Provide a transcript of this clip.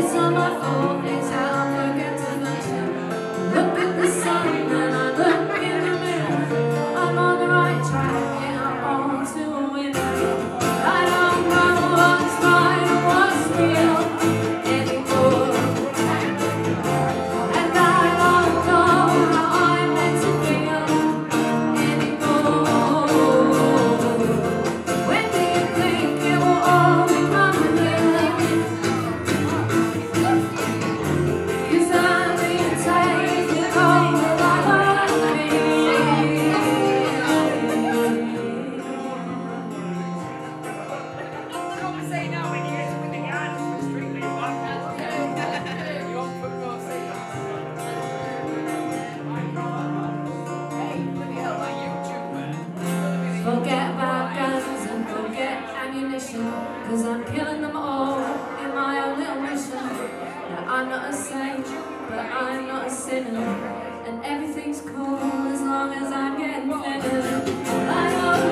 It's on my phone. Cause I'm killing them all in my own little mission. Now I'm not a saint, but I'm not a sinner. And everything's cool as long as I'm getting thinner I